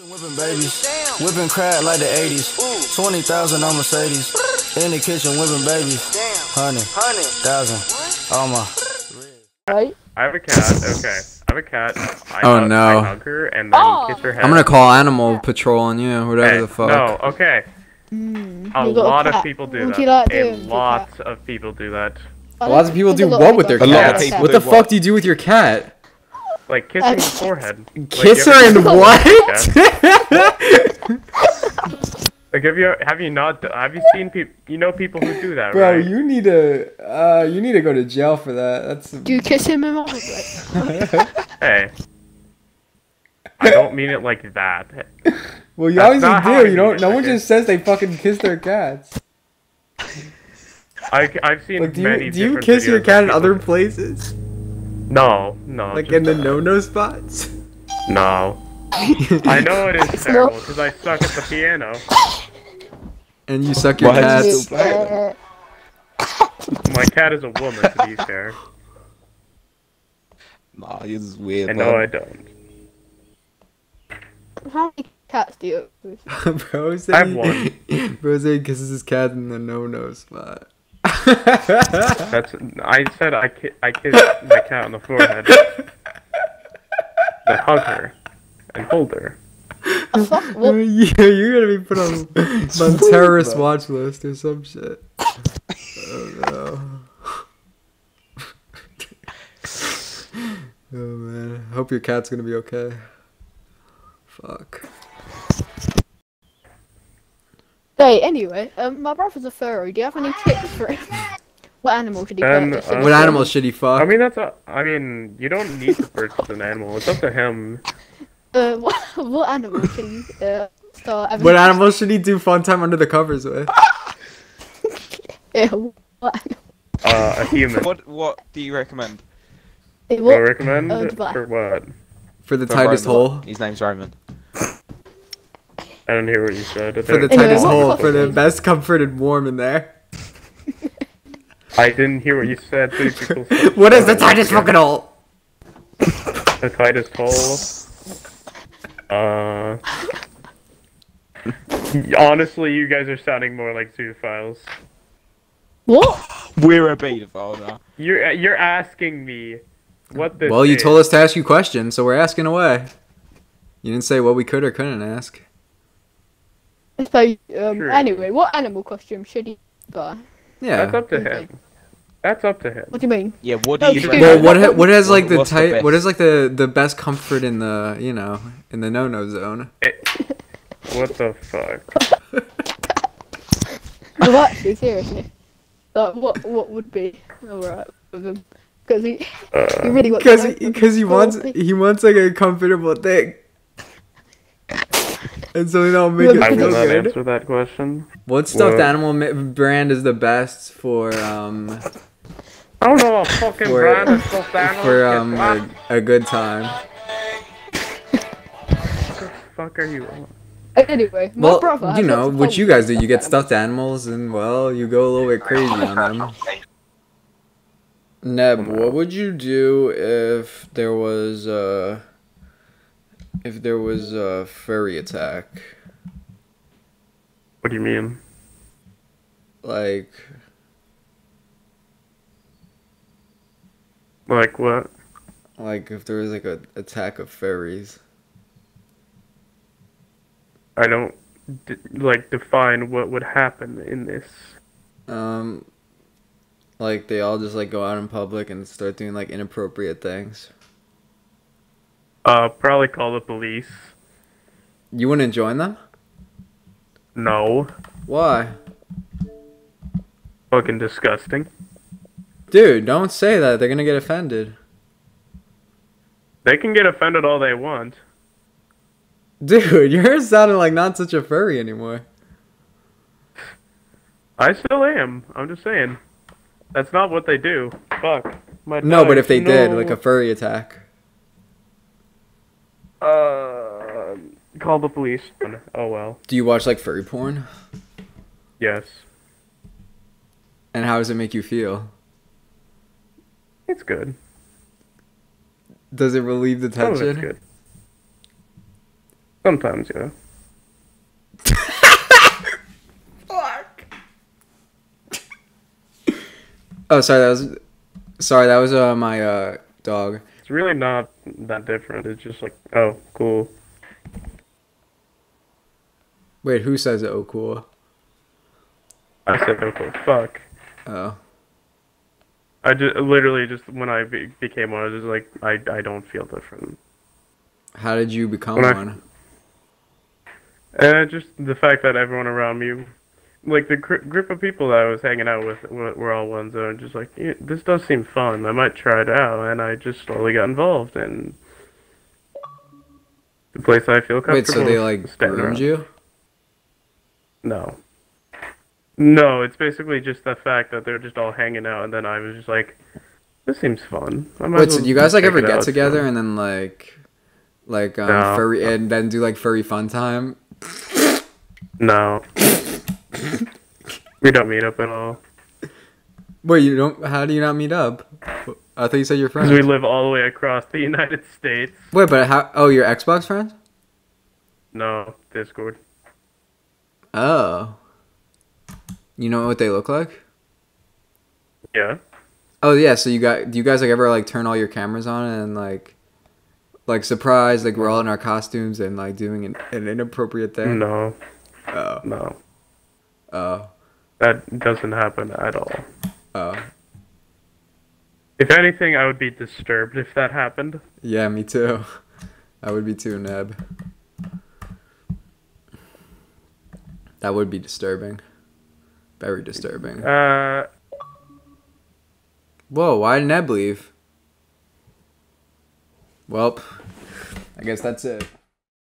Whipping babies, whipping crack like the 80s. 20,000 on Mercedes. In the kitchen whipping babies. Honey, thousand. Oh my. Right? I have a cat. Okay, I have a cat. I Oh, hug, no. I hug her and then Oh. kiss her head. I'm gonna call Animal Patrol on you, whatever Hey, the fuck. No, okay. A you a lot of people do that. you a doing with lot of people do that. A lot of people do what with their people A lot cats? What the fuck do you do with your cat? Like kissing Uh, the forehead. Like, Kiss you her ever- and what? Like have you have you not have you seen people you know people who do that Bro, right? you need to uh, you need to go to jail for that. That's Do you kiss him in public? Hey. I don't mean it like that. well, you That's obviously not I do. You mean don't. it, No one okay. just says they fucking kiss their cats. I I've seen Like, do many you do you kiss your cat in people- other places, No, no. like just- in the no-no spots? No. I know it is terrible because I suck at the piano. And you suck your Why cats. is it? My cat is a woman, to be fair. Nah, you're just weird. And no, man. I don't. How many cats do you have? Bro said I have he- one. Bro said he kisses his cat in the no-no spot. That's. I said I ki- I kiss my cat on the forehead. I hug her and hold her. A fuck? Yeah, you're gonna be put on, on terrorist watch list or some shit. Oh no. oh man, hope your cat's gonna be okay. Fuck. Hey, anyway, um, my brother's a furry. Do you have any tips for him? What animal should he Um, purchase? uh, What animal should he fuck? I mean, that's. A, I mean, you don't need to purchase an animal. It's up to him. Uh, what, what animal should he uh, start having? what animal should he do fun time under the covers with? Yeah, what animal? Uh, a human. What what do you recommend? Hey, Do I recommend Uh, for what? For the For tightest Roman. hole. His name's Roman. I don't hear what you said. For the Anyway, tightest hole. For the best comfort and warm in there. I didn't hear what you said. Please people stop- What is the tightest fucking hole? The tightest hole. Uh. Honestly, you guys are sounding more like zoophiles. What? We're a pedophile now. You're you're asking me what this. Well, you is. told us to ask you questions, so we're asking away. You didn't say what we could or couldn't ask. So, um, True. anyway, what animal costume should he buy? Yeah. That's up to Okay. him. That's up to him. What do you mean? Yeah, what do Oh, you. Well, what ha- what has like the What's the tight? What is like the the best comfort in the you know in the no no zone? What the fuck? No, actually, seriously. Like, what what would be alright with him? Because he, he Uh, really wants Because he, because he wants he wants like a comfortable thing, and so that'll make Yeah, I will not good. answer that question. What stuffed Well- animal mi- brand is the best for um I don't know a fucking For- brand of stuffed animals. for um a, a good time? the fuck are you on? Anyway, Well, brother. you know what you guys do. You get stuffed stuffed animals, and well, you go a little bit crazy on them. Neb, what would you do if there was a if there was a furry attack? What do you mean? Like Like what? like if there was like a attack of fairies. I don't d- like define what would happen in this. Um like they all just like go out in public and start doing like inappropriate things. Uh, probably call the police. You wouldn't join them? No, Why? fucking disgusting. Dude, don't say that. They're gonna get offended. They can get offended all they want. Dude, you're sounding like not such a furry anymore. I still am. I'm just saying. That's not what they do. Fuck. My No, but if they dogs, did, like a furry attack. Uh, call the police. Oh well. Do you watch like furry porn? Yes. And how does it make you feel? It's good. Does it relieve the Some of it's tension? good. Sometimes, yeah. Fuck. oh, sorry. That was sorry. That was uh my uh dog. It's really not that different. It's just like, oh, cool. Wait, who says it? Oh, cool. I said, oh, cool. Fuck. Oh. I just literally just when I be- became one, I was just like, I I don't feel different. How did you become I- one? And just the fact that everyone around me, like the gr- group of people that I was hanging out with, were, were all ones that are just like, yeah, this does seem fun. I might try it out, and I just slowly got involved in the place I feel comfortable. Wait, so they like groomed around. you? No. No, it's basically just the fact that they're just all hanging out, and then I was just like, this seems fun. I might Wait, as so well you guys like ever it out, get together fun." and then like, like um, No. furry and then do like furry fun time? No. We don't meet up at all. Wait, you don't? How do you not meet up? I thought you said you're Because friends. we live all the way across the United States. Wait, but how? Oh, you're Xbox friends? No, Discord. Oh. You know what they look like? Yeah. Oh yeah, so you got do you guys like ever like turn all your cameras on and like like surprise like we're all in our costumes and like doing an, an inappropriate thing? No, Oh. no. Oh. That doesn't happen at all. Oh. If anything, I would be disturbed if that happened. Yeah, me too. I would be too, Neb. That would be disturbing. Very disturbing. Uh, Whoa, why did Neb leave? Well, I guess that's it.